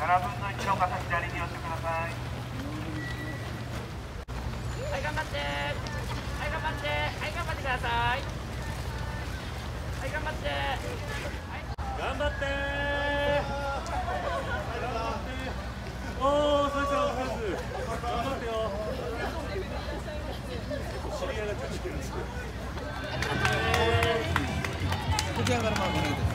7分の1の方左に寄ってください。はい頑張って。はい頑張って。はい頑張ってください。はい頑張って。頑張って。おおー、さきさん、お疲れ頑張ってよ。知り合いが立ちてるんですけど。こちらから回ってくれて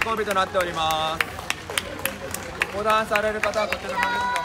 最後尾となっております。横断される方はこちらの列